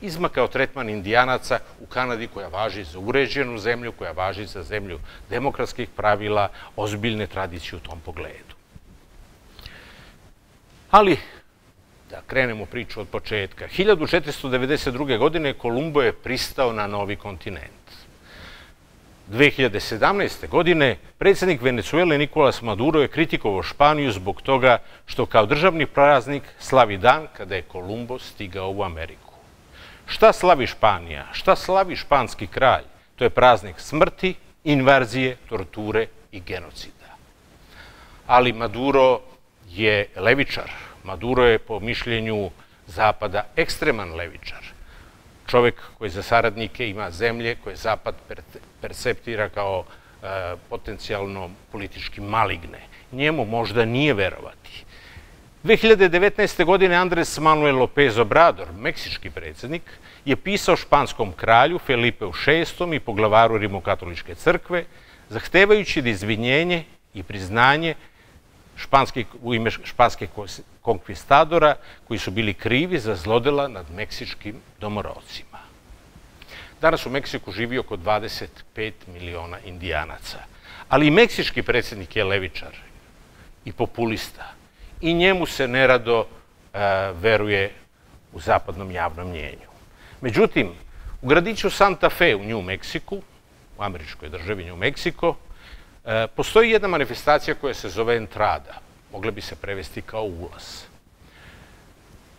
izmakao tretman indijanaca u Kanadi koja važi za uređenu zemlju, koja važi za zemlju demokratskih pravila, ozbiljne tradicije u tom pogledu. Ali, da krenemo priču od početka. 1492. godine Kolumbo je pristao na novi kontinent. 2017. godine predsjednik Venezuele Nikolas Maduro je kritikovao Španiju zbog toga što kao državni praznik slavi dan kada je Kolumbo stigao u Ameriku. Šta slavi Španija? Šta slavi španski kralj? To je praznik smrti, inverzije, torture i genocida. Ali Maduro je levičar. Maduro je po mišljenju Zapada ekstreman levičar čovek koji za saradnike ima zemlje koje Zapad perceptira kao e, potencijalno politički maligne. Njemu možda nije verovati. 2019. godine Andres Manuel López Obrador, meksički predsednik, je pisao španskom kralju Felipeu VI i poglavaru Rimokatoličke crkve, zahtevajući da izvinjenje i priznanje španski, u ime španske konkvistadora koji su bili krivi za zlodela nad meksičkim domorodcima. Danas u Meksiku živi oko 25 miliona indijanaca. Ali i meksički predsjednik je levičar i populista. I njemu se nerado e, veruje u zapadnom javnom mnjenju. Međutim, u gradiću Santa Fe u New Meksiku, u američkoj državi New Meksiko, e, postoji jedna manifestacija koja se zove Entrada. Mogla bi se prevesti kao ulaz.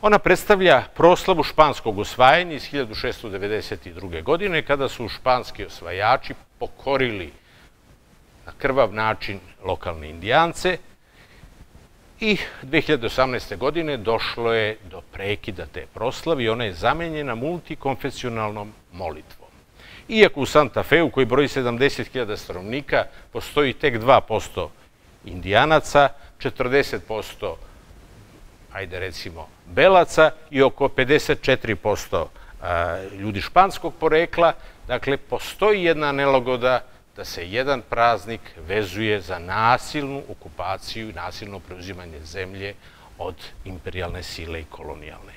Ona predstavlja proslavu španskog osvajanja iz 1692. godine, kada su španski osvajači pokorili na krvav način lokalne indijance i 2018. godine došlo je do prekida te proslave i ona je zamenjena multikonfesionalnom molitvom. Iako u Santa Feu, koji broji 70.000 stanovnika, postoji tek 2% indijanaca, 40% ajde recimo, belaca i oko 54% ljudi španskog porekla. Dakle, postoji jedna nelogoda da se jedan praznik vezuje za nasilnu okupaciju i nasilno preuzimanje zemlje od imperialne sile i kolonijalne.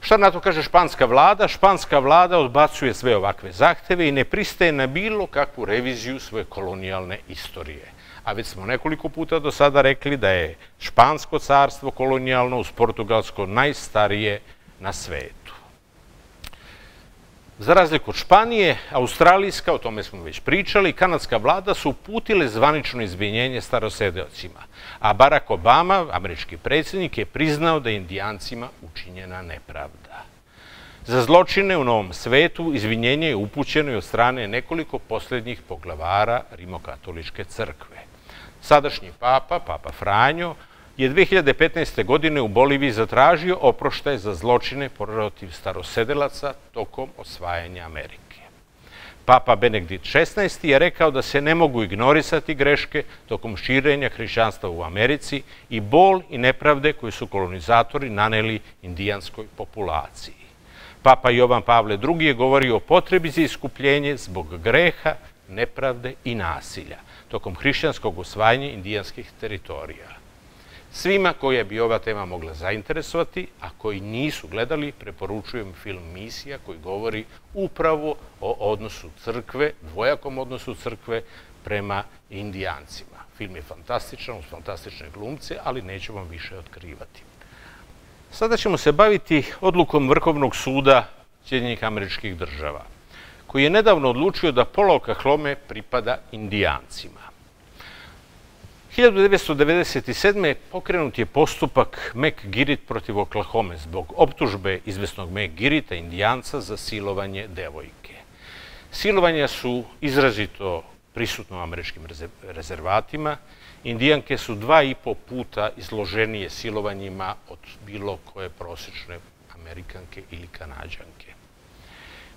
Šta na to kaže španska vlada? Španska vlada odbacuje sve ovakve zahteve i ne pristaje na bilo kakvu reviziju svoje kolonijalne istorije a već smo nekoliko puta do sada rekli da je Špansko carstvo kolonijalno uz Portugalsko najstarije na svetu. Za razliku od Španije, Australijska, o tome smo već pričali, kanadska vlada su uputile zvanično izvinjenje starosedeocima, a Barack Obama, američki predsjednik, je priznao da je indijancima učinjena nepravda. Za zločine u Novom svetu izvinjenje je upućeno i od strane nekoliko poslednjih poglavara Rimokatoličke crkve. Sadašnji papa, papa Franjo, je 2015. godine u Boliviji zatražio oproštaj za zločine protiv starosedelaca tokom osvajanja Amerike. Papa Benedikt XVI je rekao da se ne mogu ignorisati greške tokom širenja hrišćanstva u Americi i bol i nepravde koje su kolonizatori naneli indijanskoj populaciji. Papa Jovan Pavle II je govorio o potrebi za iskupljenje zbog greha, nepravde i nasilja tokom hrišćanskog osvajanja indijanskih teritorija. Svima koja bi ova tema mogla zainteresovati, a koji nisu gledali, preporučujem film Misija koji govori upravo o odnosu crkve, dvojakom odnosu crkve prema indijancima. Film je fantastičan, uz fantastične glumce, ali neću vam više otkrivati. Sada ćemo se baviti odlukom Vrhovnog suda Sjedinjenih američkih država koji je nedavno odlučio da pola Oklahoma pripada indijancima. 1997. pokrenut je postupak McGirrit protiv Oklahoma zbog optužbe izvesnog McGirrita, indijanca, za silovanje devojke. Silovanja su izrazito prisutno u američkim rezervatima. Indijanke su dva i po puta izloženije silovanjima od bilo koje prosečne Amerikanke ili Kanadžanke.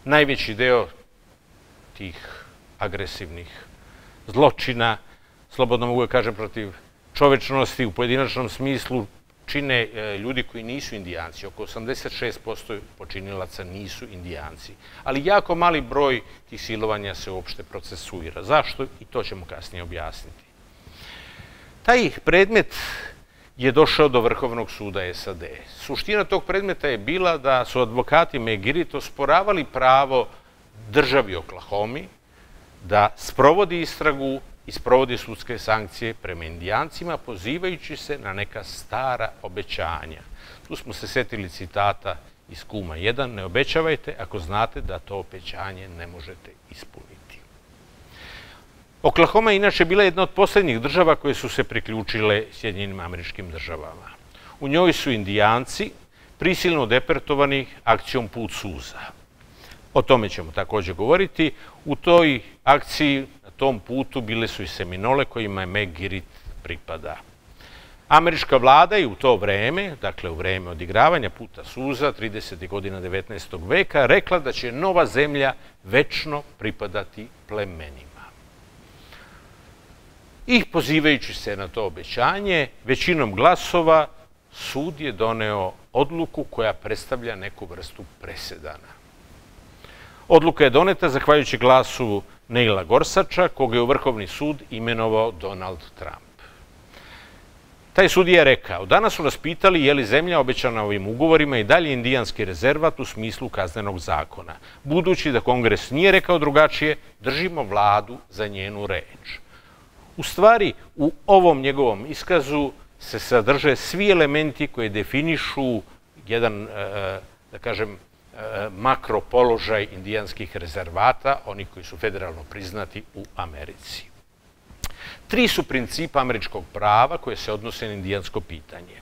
Najveći deo tih agresivnih zločina, slobodno mogu da kažem protiv čovečnosti u pojedinačnom smislu, čine e, ljudi koji nisu indijanci. Oko 86% počinilaca nisu indijanci. Ali jako mali broj tih silovanja se uopšte procesuira. Zašto? I to ćemo kasnije objasniti. Taj predmet je došao do Vrhovnog suda SAD. Suština tog predmeta je bila da su advokati Megirit osporavali pravo državi Oklahomi da sprovodi istragu i sprovodi sudske sankcije prema indijancima, pozivajući se na neka stara obećanja. Tu smo se setili citata iz Kuma 1, ne obećavajte ako znate da to obećanje ne možete ispuniti. Oklahoma je inače bila jedna od poslednjih država koje su se priključile Sjedinjenim američkim državama. U njoj su indijanci prisilno depertovani akcijom Put suza. O tome ćemo takođe govoriti. U toj akciji, tom putu, bile su i seminole kojima je Meg Girit pripada. Američka vlada je u to vreme, dakle u vreme odigravanja puta suza, 30. godina 19. veka, rekla da će nova zemlja večno pripadati plemenima. I pozivajući se na to obećanje, većinom glasova, sud je doneo odluku koja predstavlja neku vrstu presedana. Odluka je doneta zahvaljujući glasu Neila Gorsača, koga je u Vrhovni sud imenovao Donald Trump. Taj sud je rekao, danas su nas pitali je li zemlja obećana ovim ugovorima i dalje indijanski rezervat u smislu kaznenog zakona. Budući da kongres nije rekao drugačije, držimo vladu za njenu reč. U stvari, u ovom njegovom iskazu se sadrže svi elementi koji definišu jedan, e, da kažem, e, makropoložaj indijanskih rezervata, oni koji su federalno priznati u Americi. Tri su principa američkog prava koje se odnose na indijansko pitanje.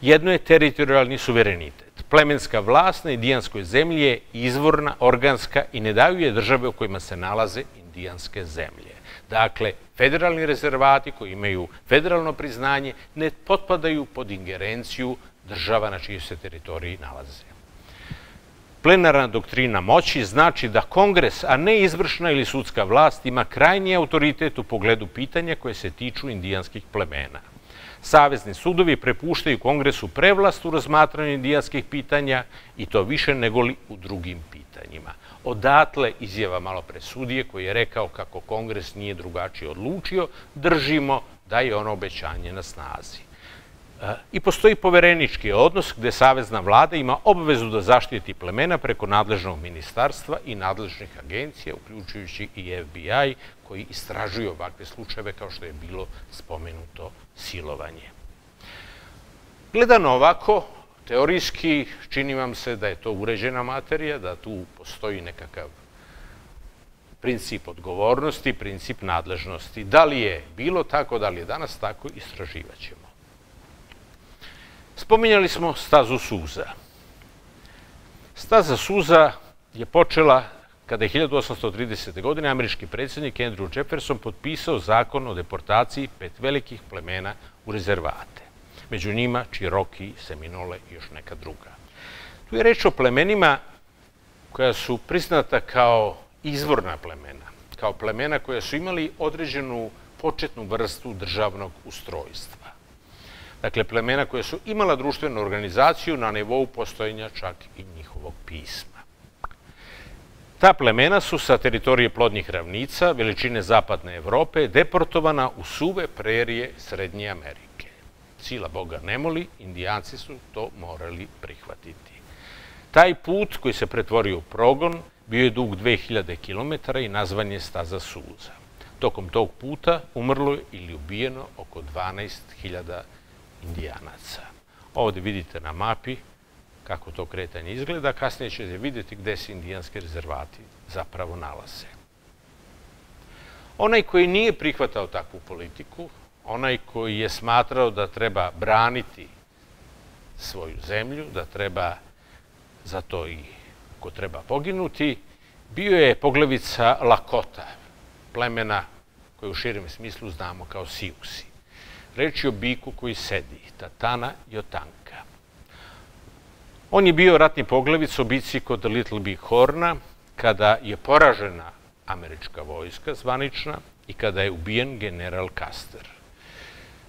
Jedno je teritorijalni suverenitet. Plemenska vlast na indijanskoj zemlji je izvorna, organska i ne daju je države u kojima se nalaze indijanske zemlje. Dakle, federalni rezervati koji imaju federalno priznanje ne potpadaju pod ingerenciju država na čijoj se teritoriji nalaze. Plenarna doktrina moći znači da kongres, a ne izvršna ili sudska vlast, ima krajnji autoritet u pogledu pitanja koje se tiču indijanskih plemena. Savezni sudovi prepuštaju kongresu prevlast u razmatranju indijanskih pitanja i to više nego li u drugim pitanjima. Odatle izjava malo pre sudije koji je rekao kako kongres nije drugačije odlučio, držimo da je ono obećanje na snazi. I postoji poverenički odnos gde Savezna vlada ima obavezu da zaštiti plemena preko nadležnog ministarstva i nadležnih agencija, uključujući i FBI, koji istražuju ovakve slučajeve kao što je bilo spomenuto silovanje. Gledano ovako, Teorijski čini vam se da je to uređena materija, da tu postoji nekakav princip odgovornosti, princip nadležnosti. Da li je bilo tako, da li je danas tako, istraživat ćemo. Spominjali smo stazu suza. Staza suza je počela kada je 1830. godine američki predsjednik Andrew Jefferson potpisao zakon o deportaciji pet velikih plemena u rezervate među njima Čiroki, Seminole i još neka druga. Tu je reč o plemenima koja su priznata kao izvorna plemena, kao plemena koja su imali određenu početnu vrstu državnog ustrojstva. Dakle, plemena koja su imala društvenu organizaciju na nivou postojenja čak i njihovog pisma. Ta plemena su sa teritorije plodnih ravnica, veličine zapadne Evrope, deportovana u suve prerije Srednje Amerike sila Boga ne moli, indijanci su to morali prihvatiti. Taj put koji se pretvorio u progon bio je dug 2000 km i nazvan je Staza Suza. Tokom tog puta umrlo je ili ubijeno oko 12.000 indijanaca. Ovde vidite na mapi kako to kretanje izgleda, kasnije ćete vidjeti gde se indijanske rezervati zapravo nalaze. Onaj koji nije prihvatao takvu politiku, onaj koji je smatrao da treba braniti svoju zemlju, da treba za to i ko treba poginuti, bio je poglevica Lakota, plemena koje u širem smislu znamo kao Siusi. Reč je o biku koji sedi, Tatana Jotanka. On je bio ratni poglevic u bici kod Little Big Horna, kada je poražena američka vojska zvanična i kada je ubijen general Custer.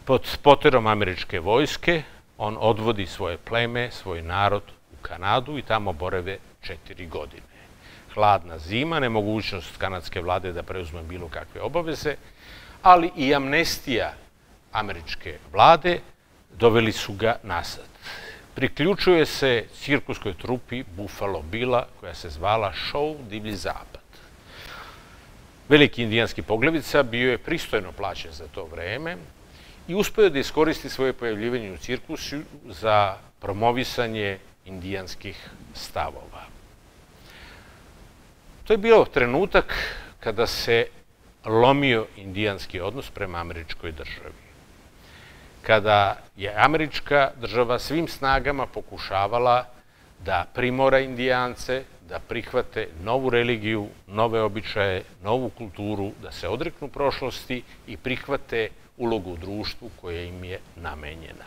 Pod poterom američke vojske on odvodi svoje pleme, svoj narod u Kanadu i tamo boreve četiri godine. Hladna zima, nemogućnost kanadske vlade da preuzme bilo kakve obaveze, ali i amnestija američke vlade doveli su ga nasad. Priključuje se cirkuskoj trupi Buffalo Billa, koja se zvala Show Divlji Zapad. Veliki indijanski poglevica bio je pristojno plaćen za to vreme i uspeo da iskoristi svoje pojavljivanje u cirkusu za promovisanje indijanskih stavova. To je bio trenutak kada se lomio indijanski odnos prema američkoj državi. Kada je američka država svim snagama pokušavala da primora indijance, da prihvate novu religiju, nove običaje, novu kulturu, da se odreknu prošlosti i prihvate ulogu u društvu koja im je namenjena.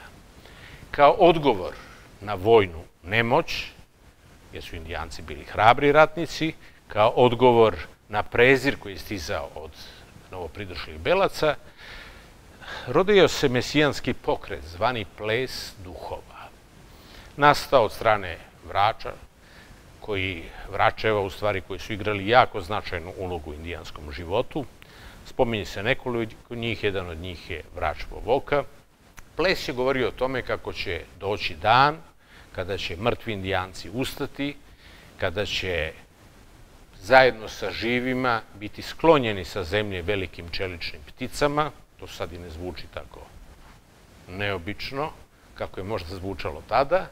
Kao odgovor na vojnu nemoć, jer su indijanci bili hrabri ratnici, kao odgovor na prezir koji je stizao od novopridošlih belaca, rodio se mesijanski pokret, zvani ples duhova. Nastao od strane vrača, koji, vračeva u stvari, koji su igrali jako značajnu ulogu u indijanskom životu. Spominje se nekoliko njih, jedan od njih je vrač Vovoka. Ples je govorio o tome kako će doći dan kada će mrtvi indijanci ustati, kada će zajedno sa živima biti sklonjeni sa zemlje velikim čeličnim pticama, to sad i ne zvuči tako neobično, kako je možda zvučalo tada,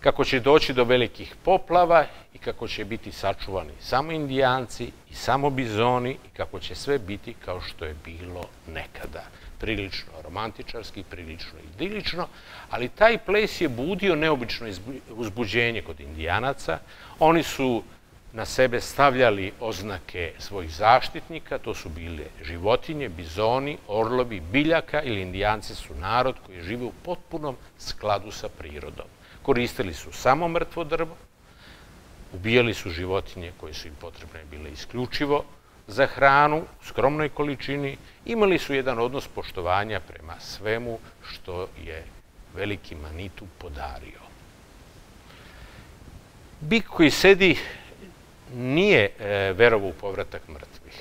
kako će doći do velikih poplava i kako će biti sačuvani samo indijanci i samo bizoni i kako će sve biti kao što je bilo nekada. Prilično romantičarski, prilično idilično, ali taj ples je budio neobično uzbuđenje kod indijanaca. Oni su na sebe stavljali oznake svojih zaštitnika, to su bile životinje, bizoni, orlovi, biljaka ili indijanci su narod koji žive u potpunom skladu sa prirodom. Koristili su samo mrtvo drvo, ubijali su životinje koje su im potrebne bile isključivo za hranu u skromnoj količini, imali su jedan odnos poštovanja prema svemu što je veliki Manitu podario. Bik koji sedi nije e, verovo u povratak mrtvih.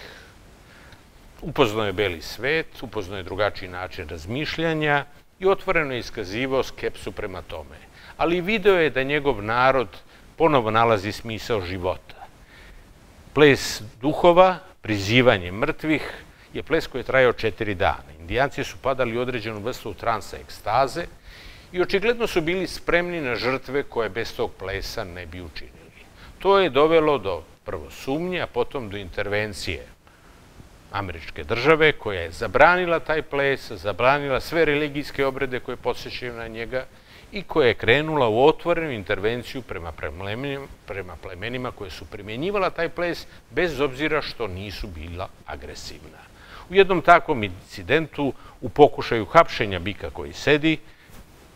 Upoznao je beli svet, upoznao je drugačiji način razmišljanja i otvoreno je iskazivao skepsu prema tome. Ali video je da njegov narod ponovo nalazi smisao života. Ples duhova, prizivanje mrtvih, je ples koji je trajao četiri dana. Indijanci su padali određenu vrstu transa ekstaze i očigledno su bili spremni na žrtve koje bez tog plesa ne bi učinili. To je dovelo do prvo sumnje, a potom do intervencije američke države koja je zabranila taj ples, zabranila sve religijske obrede koje podsjećaju na njega i koja je krenula u otvorenu intervenciju prema plemenima, prema plemenima koje su primjenjivala taj ples bez obzira što nisu bila agresivna. U jednom takvom incidentu, u pokušaju hapšenja bika koji sedi,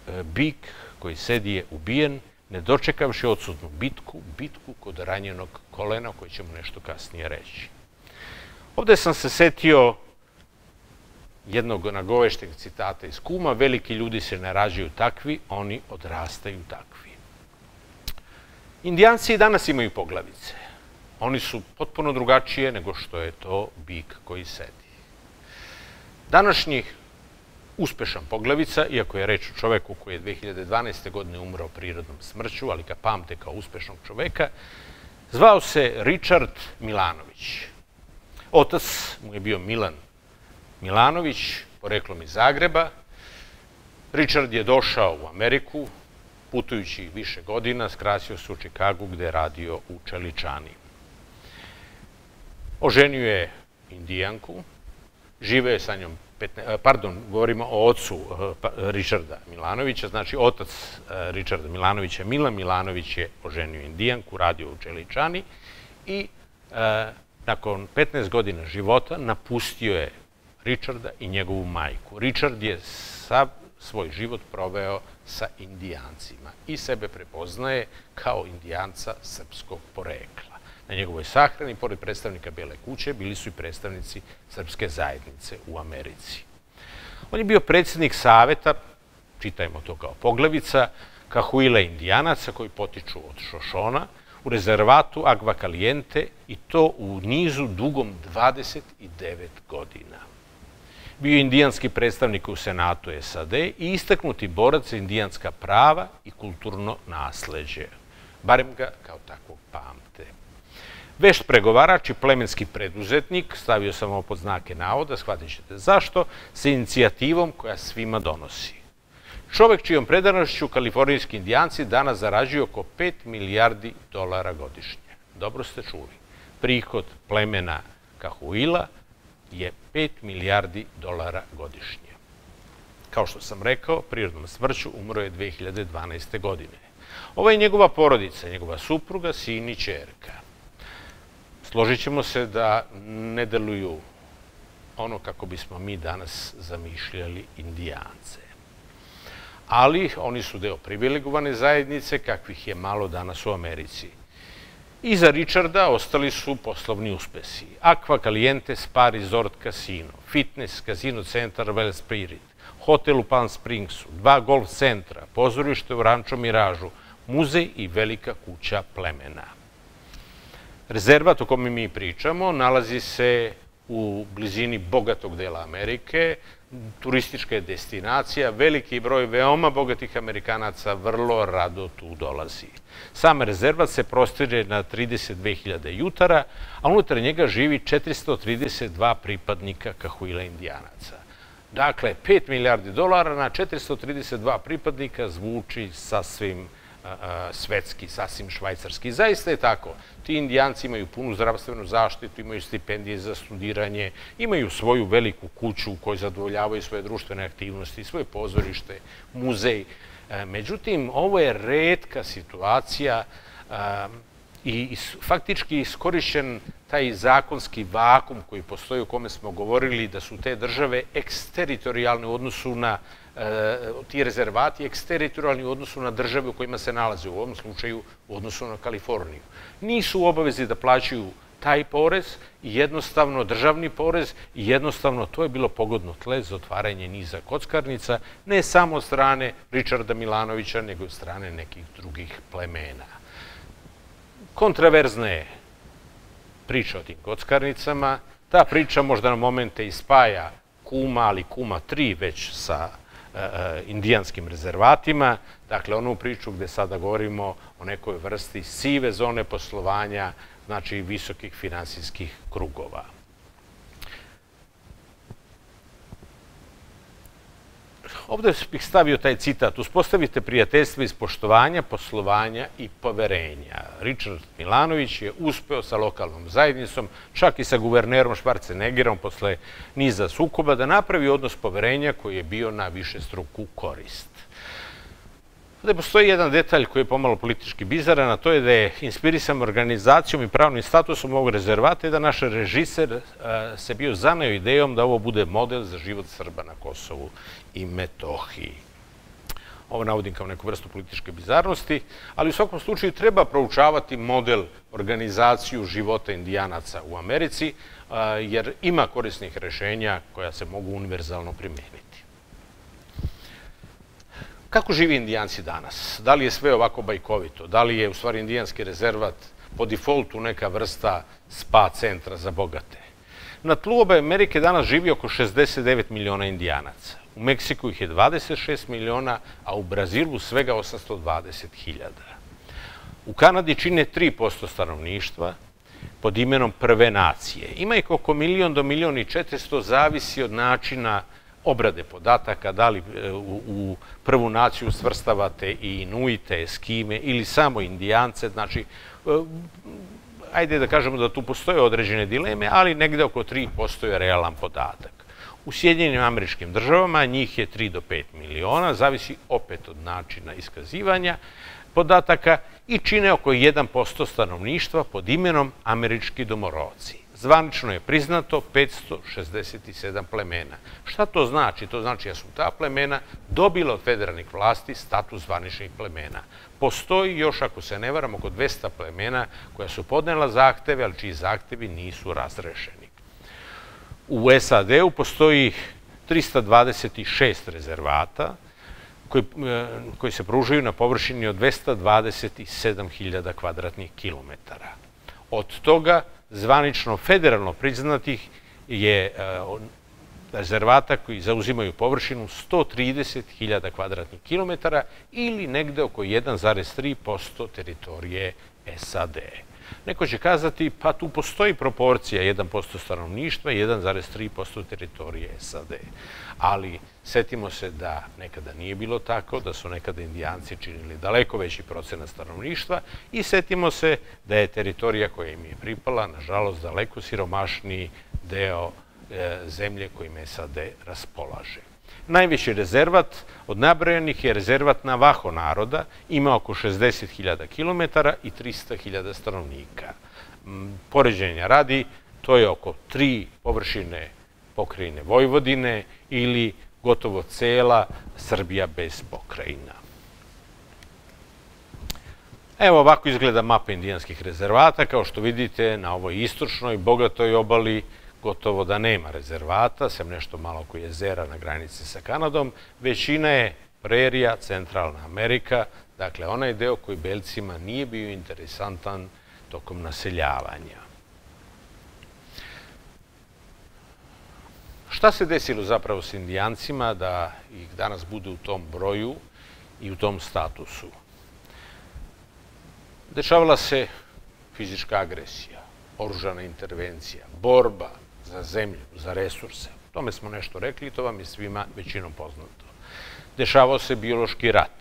e, bik koji sedi je ubijen ne dočekavši odsudnu bitku, bitku kod ranjenog kolena, o kojoj ćemo nešto kasnije reći. Ovde sam se setio jednog nagovešteg citata iz Kuma, veliki ljudi se ne rađaju takvi, oni odrastaju takvi. Indijanci i danas imaju poglavice. Oni su potpuno drugačije nego što je to bik koji sedi. Današnji uspešan poglavica, iako je reč o čoveku koji je 2012. godine umrao prirodnom smrću, ali ga pamte kao uspešnog čoveka, zvao se Richard Milanović. Otac mu je bio Milan Milanović, poreklom iz Zagreba. Richard je došao u Ameriku, putujući više godina, skrasio se u Čikagu gde je radio u Čeličani. Oženio je indijanku, žive je sa njom 15, pardon, govorimo o ocu pa, Richarda Milanovića, znači otac Richarda Milanovića, Milan Milanović je oženio Indijanku, radio u Čeličani i nakon 15 godina života napustio je Richarda i njegovu majku. Richard je sav svoj život proveo sa indijancima i sebe prepoznaje kao indijanca srpskog porekla. Na njegovoj sahrani, pored predstavnika Bele kuće, bili su i predstavnici srpske zajednice u Americi. On je bio predsednik saveta, čitajmo to kao poglavica, Kahuila indijanaca koji potiču od Šošona, u rezervatu Agva Caliente i to u nizu dugom 29 godina. bio indijanski predstavnik u Senatu SAD i istaknuti borac za indijanska prava i kulturno nasleđe. Barem ga kao takvog pamte. Vešt pregovarač i plemenski preduzetnik, stavio sam ovo pod znake navoda, shvatit ćete zašto, sa inicijativom koja svima donosi. Čovek čijom predanošću kalifornijski indijanci danas zarađuju oko 5 milijardi dolara godišnje. Dobro ste čuli. Prihod plemena Kahuila je 5 milijardi dolara godišnje. Kao što sam rekao, prirodnom smrću umro je 2012. godine. Ovo je njegova porodica, njegova supruga, sin i čerka. Složit ćemo se da ne deluju ono kako bismo mi danas zamišljali indijance. Ali oni su deo privilegovane zajednice, kakvih je malo danas u Americi. Iza Richarda ostali su poslovni uspesi. Aqua Caliente Spa Resort Casino, Fitness Casino Centar Well Spirit, hotel u Palm Springsu, dva golf centra, pozorište u Rančo Miražu, muzej i velika kuća plemena. Rezervat o kome mi pričamo nalazi se u blizini bogatog dela Amerike, turistička je destinacija, veliki broj veoma bogatih Amerikanaca vrlo rado tu dolazi. Sam rezervat se prostire na 32.000 jutara, a unutar njega živi 432 pripadnika Kahuila indijanaca. Dakle, 5 milijardi dolara na 432 pripadnika zvuči sasvim svetski, sasvim švajcarski. Zaista je tako. Ti indijanci imaju punu zdravstvenu zaštitu, imaju stipendije za studiranje, imaju svoju veliku kuću u kojoj zadovoljavaju svoje društvene aktivnosti, svoje pozorište, muzej. E, međutim, ovo je redka situacija i faktički iskorišćen taj zakonski vakum koji postoji u kome smo govorili da su te države eksteritorijalne u odnosu na e, ti rezervati eksteritorijalni u odnosu na države u kojima se nalaze, u ovom slučaju u odnosu na Kaliforniju. Nisu u obavezi da plaćaju taj porez jednostavno državni porez jednostavno to je bilo pogodno tle za otvaranje niza kockarnica, ne samo od strane Richarda Milanovića, nego od strane nekih drugih plemena. Kontraverzna je priča o tim kockarnicama. Ta priča možda na momente ispaja kuma, ali kuma 3 već sa e, e, indijanskim rezervatima. Dakle, onu priču gde sada govorimo o nekoj vrsti sive zone poslovanja, znači visokih finansijskih krugova. Ovde bih stavio taj citat. Uspostavite prijateljstvo iz poštovanja, poslovanja i poverenja. Richard Milanović je uspeo sa lokalnom zajednicom, čak i sa guvernerom Schwarzeneggerom posle niza sukoba, da napravi odnos poverenja koji je bio na više struku korist. Ovde postoji jedan detalj koji je pomalo politički bizaran, a to je da je inspirisan organizacijom i pravnim statusom ovog rezervata i da naš režiser se bio zaneo idejom da ovo bude model za život Srba na Kosovu i Metohiji. Ovo navodim kao neku vrstu političke bizarnosti, ali u svakom slučaju treba proučavati model organizaciju života indijanaca u Americi, jer ima korisnih rešenja koja se mogu univerzalno primijeniti. Kako živi indijanci danas? Da li je sve ovako bajkovito? Da li je u stvari indijanski rezervat po defaultu neka vrsta spa centra za bogate? Na tlu obe Amerike danas živi oko 69 miliona indijanaca. U Meksiku ih je 26 miliona, a u Brazilu svega 820 hiljada. U Kanadi čine 3% stanovništva pod imenom prve nacije. Ima ih oko milion do milion i 400, zavisi od načina obrade podataka, da li e, u, prvu naciju svrstavate i Inuite, Eskime ili samo Indijance, znači, e, ajde da kažemo da tu postoje određene dileme, ali negde oko 3% je realan podatak. U Sjedinjenim američkim državama njih je 3 do 5 miliona, zavisi opet od načina iskazivanja podataka i čine oko 1% stanovništva pod imenom američki domorodci. Zvanično je priznato 567 plemena. Šta to znači? To znači da su ta plemena dobila od federalnih vlasti status zvaničnih plemena. Postoji još, ako se ne varam, oko 200 plemena koja su podnela zahteve, ali čiji zahtevi nisu razrešeni. U SAD-u postoji 326 rezervata koji, e, koji se pružaju na površini od 227.000 kvadratnih kilometara. Od toga zvanično federalno priznatih je rezervata koji zauzimaju površinu 130.000 kvadratnih kilometara ili negde oko 1,3% teritorije SAD. Neko će kazati, pa tu postoji proporcija 1% stanovništva i 1,3% teritorije SAD. Ali setimo se da nekada nije bilo tako, da su nekada indijanci činili daleko veći procenat stanovništva i setimo se da je teritorija koja im je pripala, nažalost, daleko siromašniji deo e, zemlje kojim SAD raspolaže. Najveći rezervat od nabrojenih je rezervat na Vaho naroda, ima oko 60.000 km i 300.000 stanovnika. Poređenja radi, to je oko tri površine pokrajine Vojvodine ili gotovo cela Srbija bez pokrajina. Evo ovako izgleda mapa indijanskih rezervata. Kao što vidite, na ovoj istočnoj, bogatoj obali gotovo da nema rezervata, sem nešto malo oko jezera na granici sa Kanadom. Većina je prerija, centralna Amerika, dakle onaj deo koji belcima nije bio interesantan tokom naseljavanja. Šta se desilo zapravo s indijancima da ih danas bude u tom broju i u tom statusu? Dešavala se fizička agresija, oružana intervencija, borba, za zemlju, za resurse. O tome smo nešto rekli i to vam je svima većinom poznato. Dešavao se biološki rat.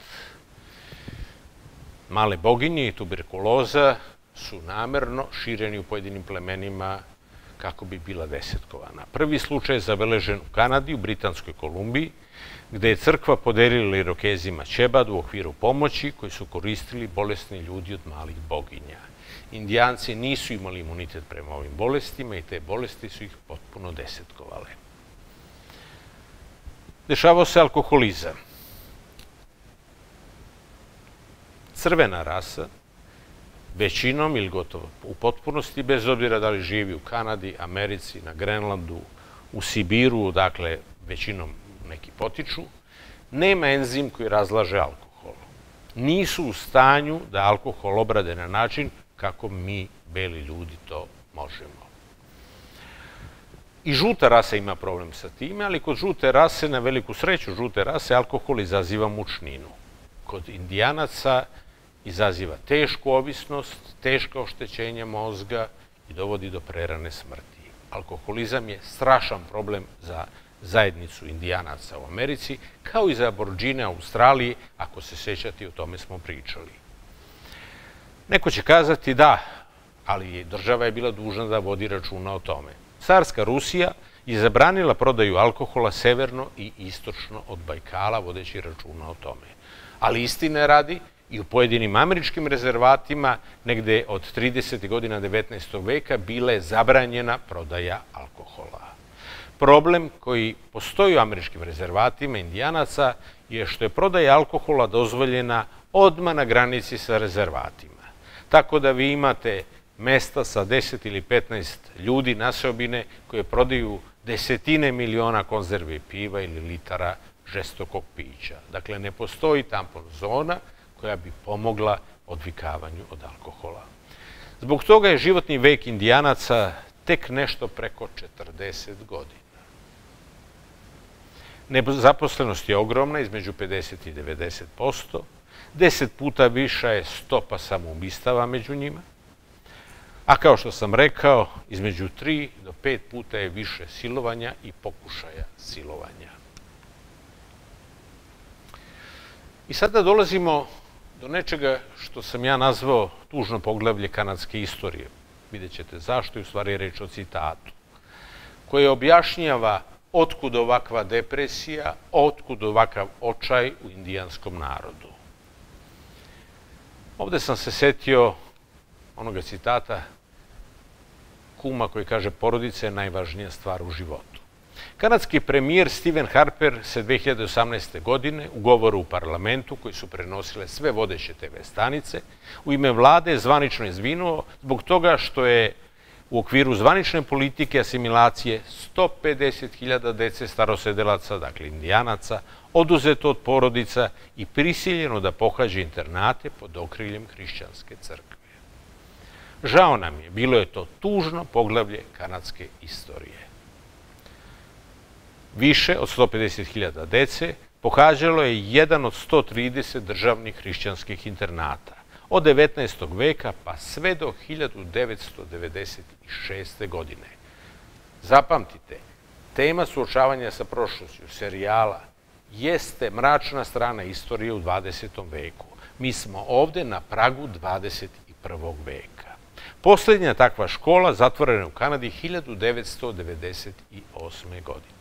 Male boginje i tuberkuloza su namerno šireni u pojedinim plemenima kako bi bila desetkovana. Prvi slučaj je zabeležen u Kanadi, u Britanskoj Kolumbiji, gde je crkva podelila irokezima ćebad u okviru pomoći koji su koristili bolesni ljudi od malih boginja indijanci nisu imali imunitet prema ovim bolestima i te bolesti su ih potpuno desetkovale. Dešavao se alkoholizam. Crvena rasa, većinom ili gotovo u potpunosti, bez obzira da li živi u Kanadi, Americi, na Grenlandu, u Sibiru, dakle većinom neki potiču, nema enzim koji razlaže alkohol. Nisu u stanju da alkohol obrade na način kako mi, beli ljudi, to možemo. I žuta rasa ima problem sa time, ali kod žute rase, na veliku sreću žute rase, alkohol izaziva mučninu. Kod indijanaca izaziva tešku ovisnost, teška oštećenja mozga i dovodi do prerane smrti. Alkoholizam je strašan problem za zajednicu indijanaca u Americi, kao i za aborđine Australiji, ako se sećate, o tome smo pričali. Neko će kazati da, ali država je bila dužna da vodi računa o tome. Carska Rusija je zabranila prodaju alkohola severno i istočno od Bajkala, vodeći računa o tome. Ali istine radi, i u pojedinim američkim rezervatima, negde od 30. godina 19. veka, bila je zabranjena prodaja alkohola. Problem koji postoji u američkim rezervatima indijanaca je što je prodaja alkohola dozvoljena odma na granici sa rezervatima. Tako da vi imate mesta sa 10 ili 15 ljudi naseobine koje prodaju desetine miliona konzerve piva ili litara žestokog pića. Dakle, ne postoji tampon zona koja bi pomogla odvikavanju od alkohola. Zbog toga je životni vek indijanaca tek nešto preko 40 godina. Nezaposlenost je ogromna, između 50 i 90 posto, deset puta viša je stopa samoubistava među njima, a kao što sam rekao, između tri do pet puta je više silovanja i pokušaja silovanja. I sada dolazimo do nečega što sam ja nazvao tužno poglavlje kanadske istorije. Vidjet ćete zašto je u stvari reč o citatu, koje objašnjava otkud ovakva depresija, otkud ovakav očaj u indijanskom narodu. Ovde sam se setio onoga citata kuma koji kaže porodica je najvažnija stvar u životu. Kanadski premijer Steven Harper se 2018. godine u govoru u parlamentu koji su prenosile sve vodeće TV stanice u ime vlade zvanično izvinuo zbog toga što je u okviru zvanične politike asimilacije 150.000 dece starosedelaca, dakle indijanaca, oduzeto od porodica i prisiljeno da pohađe internate pod okriljem hrišćanske crkve. Žao nam je, bilo je to tužno poglavlje kanadske istorije. Više od 150.000 dece pohađalo je jedan od 130 državnih hrišćanskih internata od 19. veka pa sve do 1996. godine. Zapamtite, tema suočavanja sa prošlošću serijala jeste mračna strana istorije u 20. veku. Mi smo ovde na pragu 21. veka. Poslednja takva škola zatvorena je u Kanadi 1998. godine.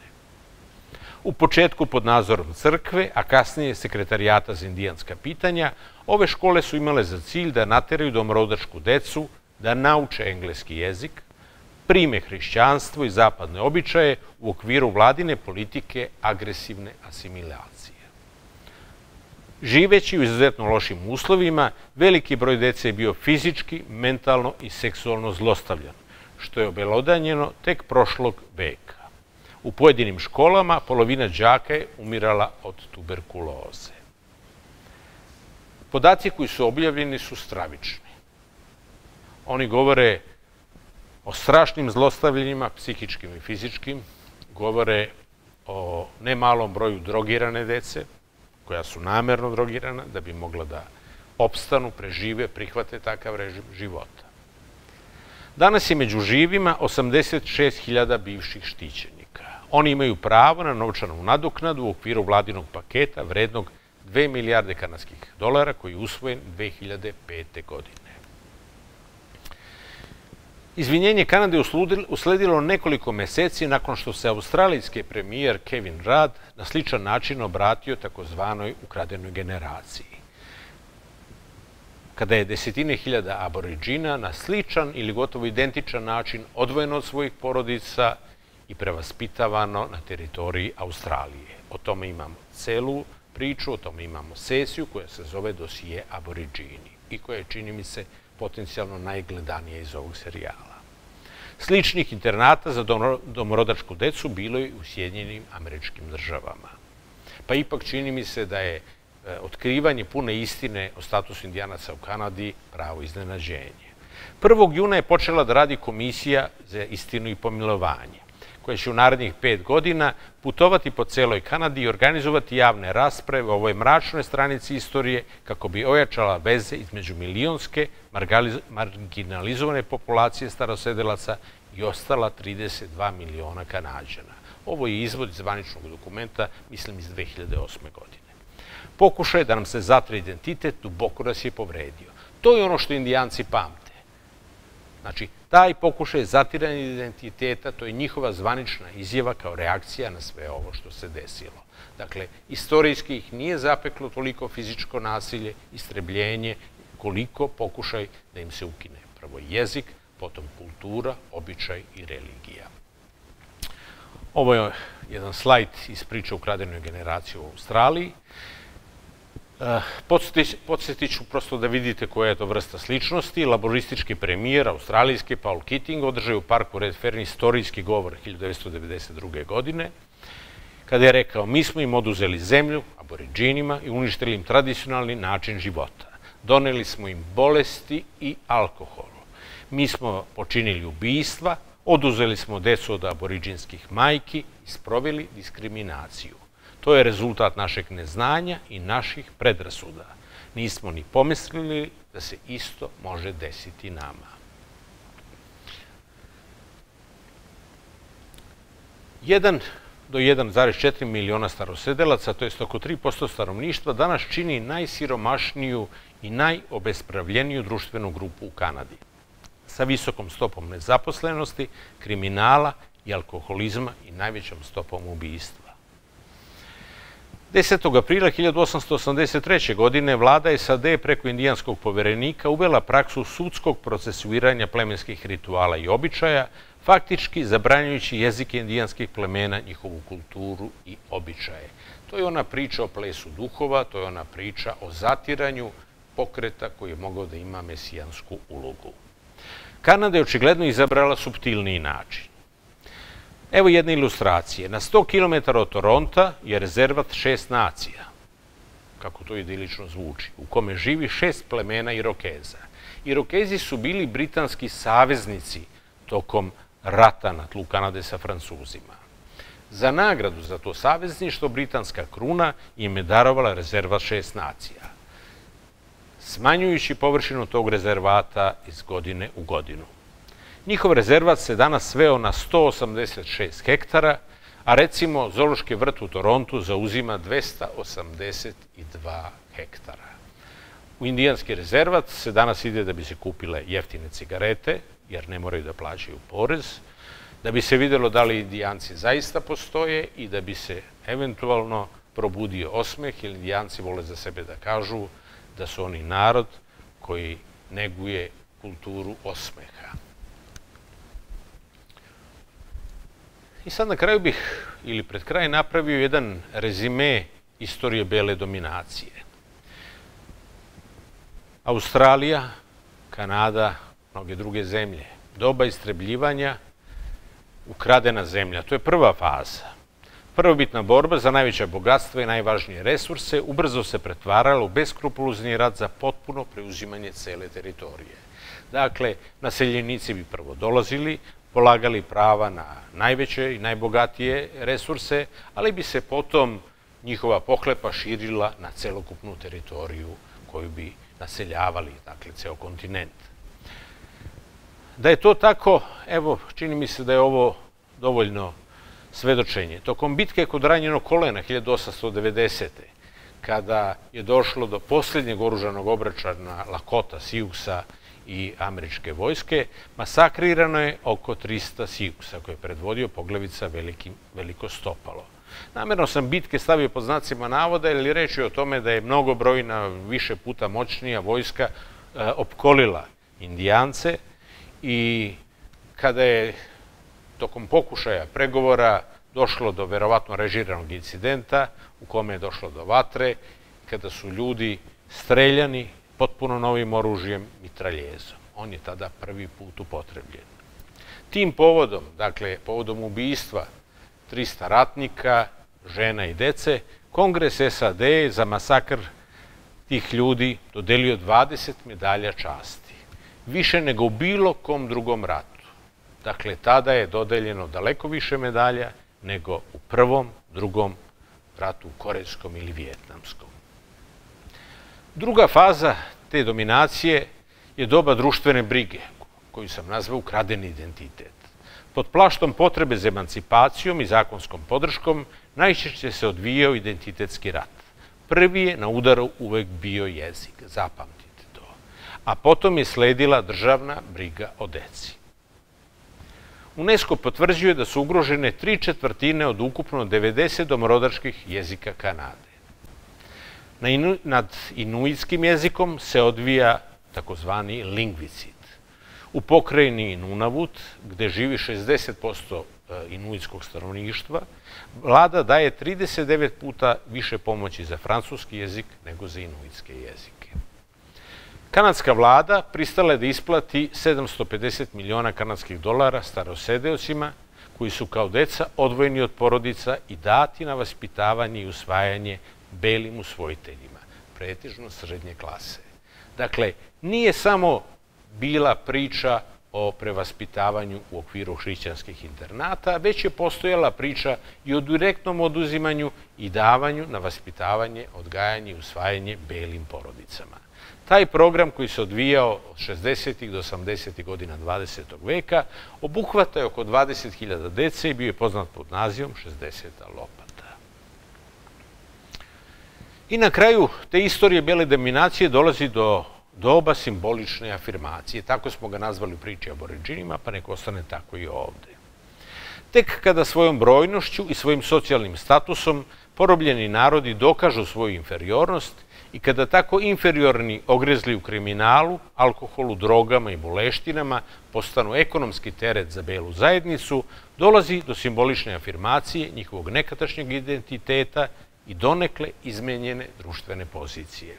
U početku pod nazorom crkve, a kasnije sekretarijata za indijanska pitanja, ove škole su imale za cilj da nateraju domorodačku decu, da nauče engleski jezik, prime hrišćanstvo i zapadne običaje u okviru vladine politike agresivne asimilacije. Živeći u izuzetno lošim uslovima, veliki broj dece je bio fizički, mentalno i seksualno zlostavljan, što je obelodanjeno tek prošlog veka. U pojedinim školama polovina đaka je umirala od tuberkuloze. Podaci koji su objavljeni su stravični. Oni govore o strašnim zlostavljanjima, psihičkim i fizičkim, govore o nemalom broju drogirane dece, koja su namerno drogirana, da bi mogla da opstanu, prežive, prihvate takav režim života. Danas je među živima 86.000 bivših štićenika. Oni imaju pravo na novčanu nadoknadu u okviru vladinog paketa vrednog 2 milijarde kanadskih dolara koji je usvojen 2005. godine. Izvinjenje Kanade usledilo nekoliko meseci nakon što se australijski premijer Kevin Rudd na sličan način obratio takozvanoj ukradenoj generaciji. Kada je desetine hiljada aboriđina na sličan ili gotovo identičan način odvojeno od svojih porodica i prevaspitavano na teritoriji Australije. O tome imamo celu priču, o tome imamo sesiju koja se zove dosije aboriđini i koja je, čini mi se, potencijalno najgledanije iz ovog serijala. Sličnih internata za domorodačku decu bilo je u Sjedinjenim američkim državama. Pa ipak čini mi se da je e, otkrivanje pune istine o statusu indijanaca u Kanadi pravo iznenađenje. 1. juna je počela da radi komisija za istinu i pomilovanje koja će u narednih pet godina putovati po celoj Kanadi i organizovati javne rasprave o ovoj mračnoj stranici istorije kako bi ojačala veze između milionske marginalizovane populacije starosedelaca i ostala 32 miliona Kanadžana. Ovo je izvod iz zvaničnog dokumenta, mislim iz 2008. godine. Pokušaj da nam se zatre identitet duboko nas je povredio. To je ono što indijanci pamte. Znači, taj pokušaj zatiranja identiteta, to je njihova zvanična izjava kao reakcija na sve ovo što se desilo. Dakle, istorijski ih nije zapeklo toliko fizičko nasilje, istrebljenje, koliko pokušaj da im se ukine prvo jezik, potom kultura, običaj i religija. Ovo je jedan slajd iz priče ukradenoj generaciji u Australiji. Podsjetit ću prosto da vidite koja je to vrsta sličnosti. Laboristički premijer, australijski Paul Keating, održao u parku Red Fern istorijski govor 1992. godine, kada je rekao, mi smo im oduzeli zemlju, aboriđinima, i uništili im tradicionalni način života. Doneli smo im bolesti i alkohol. Mi smo počinili ubijstva, oduzeli smo decu od aboriđinskih majki i sproveli diskriminaciju. To je rezultat našeg neznanja i naših predrasuda. Nismo ni pomislili da se isto može desiti nama. Jedan do 1,4 miliona starosedelaca, to je oko 3% stanovništva, danas čini najsiromašniju i najobespravljeniju društvenu grupu u Kanadi, sa visokom stopom nezaposlenosti, kriminala i alkoholizma i najvećom stopom ubijstva. 10. aprila 1883. godine vlada SAD preko indijanskog poverenika uvela praksu sudskog procesuiranja plemenskih rituala i običaja, faktički zabranjujući jezike indijanskih plemena, njihovu kulturu i običaje. To je ona priča o plesu duhova, to je ona priča o zatiranju pokreta koji je mogao da ima mesijansku ulogu. Kanada je očigledno izabrala subtilniji način. Evo jedne ilustracije. Na 100 km od Toronta je rezervat šest nacija, kako to idilično zvuči, u kome živi šest plemena Irokeza. Irokezi su bili britanski saveznici tokom rata na tlu Kanade sa Francuzima. Za nagradu za to savezništvo britanska kruna im je darovala rezervat šest nacija, smanjujući površinu tog rezervata iz godine u godinu. Njihov rezervat se danas sveo na 186 hektara, a recimo Zološki vrt u Torontu zauzima 282 hektara. U indijanski rezervat se danas ide da bi se kupile jeftine cigarete, jer ne moraju da plaćaju porez, da bi se videlo da li indijanci zaista postoje i da bi se eventualno probudio osmeh, jer indijanci vole za sebe da kažu da su oni narod koji neguje kulturu osmeha. I sad na kraju bih, ili pred kraj, napravio jedan rezime istorije bele dominacije. Australija, Kanada, mnoge druge zemlje. Doba istrebljivanja, ukradena zemlja. To je prva faza. Prvobitna borba za najveća bogatstva i najvažnije resurse ubrzo se pretvarala u beskrupuluzni rad za potpuno preuzimanje cele teritorije. Dakle, naseljenici bi prvo dolazili, polagali prava na najveće i najbogatije resurse, ali bi se potom njihova pohlepa širila na celokupnu teritoriju koju bi naseljavali, dakle, ceo kontinent. Da je to tako, evo, čini mi se da je ovo dovoljno svedočenje. Tokom bitke kod ranjenog kolena 1890. kada je došlo do posljednjeg oružanog obračana Lakota, Siuksa i američke vojske, masakrirano je oko 300 Siuksa koje je predvodio poglavica veliki, Veliko Stopalo. Namerno sam bitke stavio pod znacima navoda, jer je reč o tome da je mnogobrojna, više puta moćnija vojska e, opkolila indijance i kada je tokom pokušaja pregovora došlo do verovatno režiranog incidenta u kome je došlo do vatre, kada su ljudi streljani potpuno novim oružjem mitraljezom. On je tada prvi put upotrebljen. Tim povodom, dakle, povodom ubijstva 300 ratnika, žena i dece, Kongres SAD za masakr tih ljudi dodelio 20 medalja časti. Više nego u bilo kom drugom ratu. Dakle, tada je dodeljeno daleko više medalja nego u prvom, drugom ratu, korejskom ili vijetnamskom. Druga faza te dominacije je doba društvene brige, koju sam nazvao ukradeni identitet. Pod plaštom potrebe za emancipacijom i zakonskom podrškom najčešće se odvijao identitetski rat. Prvi je na udaru uvek bio jezik, zapamtite to. A potom je sledila državna briga o deci. UNESCO potvrđuje da su ugrožene tri četvrtine od ukupno 90 domorodačkih jezika Kanade. Na inu, nad inuitskim jezikom se odvija takozvani lingvicid. U pokrajini Nunavut, gde živi 60% e, inuitskog stanovništva, vlada daje 39 puta više pomoći za francuski jezik nego za inuitske jezike. Kanadska vlada pristala je da isplati 750 miliona kanadskih dolara starosedeocima koji su kao deca odvojeni od porodica i dati na vaspitavanje i usvajanje belim usvojiteljima, pretežno srednje klase. Dakle, nije samo bila priča o prevaspitavanju u okviru hrišćanskih internata, već je postojala priča i o direktnom oduzimanju i davanju na vaspitavanje, odgajanje i usvajanje belim porodicama. Taj program koji se odvijao od 60. do 80. godina 20. veka obuhvata je oko 20.000 dece i bio je poznat pod nazivom 60. lopata. I na kraju te istorije bele dominacije dolazi do doba simbolične afirmacije. Tako smo ga nazvali u priči o aboriđinima, pa neko ostane tako i ovde. Tek kada svojom brojnošću i svojim socijalnim statusom porobljeni narodi dokažu svoju inferiornost i kada tako inferiorni ogrezli u kriminalu, alkoholu, drogama i boleštinama postanu ekonomski teret za belu zajednicu, dolazi do simbolične afirmacije njihovog nekatašnjeg identiteta i donekle izmenjene društvene pozicije.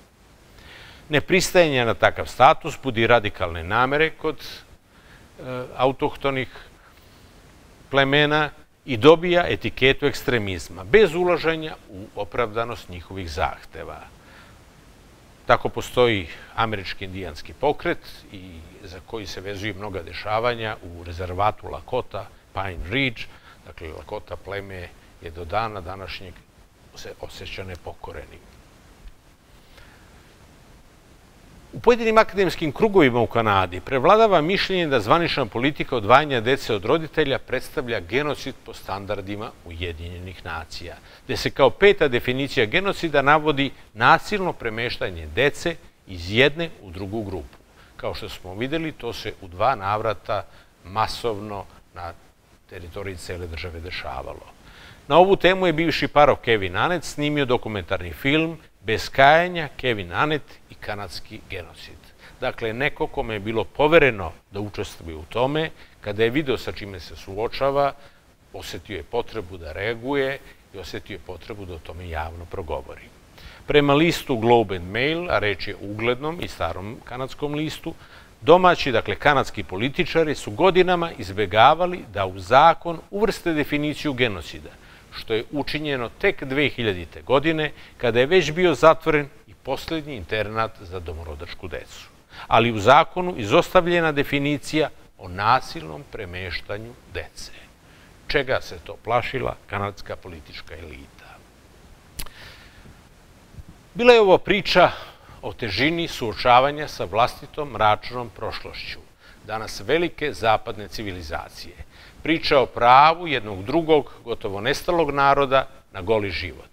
Nepristajanje na takav status budi radikalne namere kod e, autohtonih plemena i dobija etiketu ekstremizma, bez ulaženja u opravdanost njihovih zahteva. Tako postoji američki indijanski pokret i za koji se vezuju mnoga dešavanja u rezervatu Lakota, Pine Ridge, dakle Lakota pleme je do dana današnjeg se osjeća nepokorenim. U pojedinim akademskim krugovima u Kanadi prevladava mišljenje da zvanična politika odvajanja dece od roditelja predstavlja genocid po standardima Ujedinjenih nacija, gde se kao peta definicija genocida navodi nasilno premeštanje dece iz jedne u drugu grupu. Kao što smo videli, to se u dva navrata masovno na teritoriji cele države dešavalo. Na ovu temu je bivši parok Kevin Anet snimio dokumentarni film Bez kajanja Kevin Anet i kanadski genocid. Dakle, neko kome je bilo povereno da učestvuje u tome, kada je video sa čime se suočava, osetio je potrebu da reaguje i osetio je potrebu da o tome javno progovori. Prema listu Globe and Mail, a reč je uglednom i starom kanadskom listu, domaći, dakle kanadski političari su godinama izbegavali da u zakon uvrste definiciju genocida, što je učinjeno tek 2000. godine, kada je već bio zatvoren i poslednji internat za domorodačku decu. Ali u zakonu izostavljena definicija o nasilnom premeštanju dece. Čega se to plašila kanadska politička elita? Bila je ovo priča o težini suočavanja sa vlastitom mračnom prošlošću, danas velike zapadne civilizacije. Priča o pravu jednog drugog, gotovo nestalog naroda na goli život.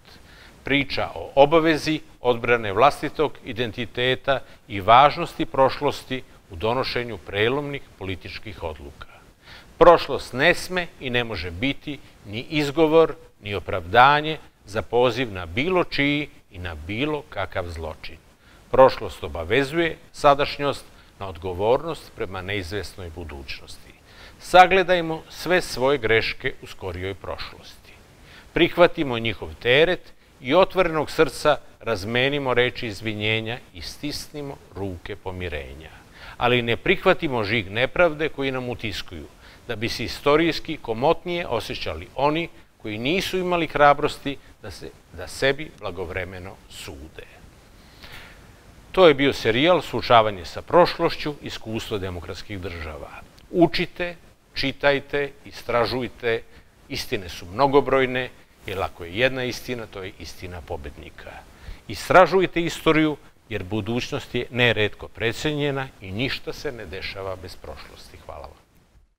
Priča o obavezi odbrane vlastitog identiteta i važnosti prošlosti u donošenju prelomnih političkih odluka. Prošlost ne sme i ne može biti ni izgovor, ni opravdanje za poziv na bilo čiji i na bilo kakav zločin. Prošlost obavezuje sadašnjost na odgovornost prema neizvesnoj budućnosti. Sagledajmo sve svoje greške u skorijoj prošlosti. Prihvatimo njihov teret i otvorenog srca razmenimo reči izvinjenja i stisnimo ruke pomirenja. Ali ne prihvatimo žig nepravde koji nam utiskuju, da bi se istorijski komotnije osjećali oni koji nisu imali hrabrosti da, se, da sebi blagovremeno sude. To je bio serijal Suočavanje sa prošlošću, iskustvo demokratskih država. Učite, čitajte, istražujte, istine su mnogobrojne, jer ako je jedna istina, to je istina pobednika. Istražujte istoriju, jer budućnost je neredko precenjena i ništa se ne dešava bez prošlosti. Hvala vam.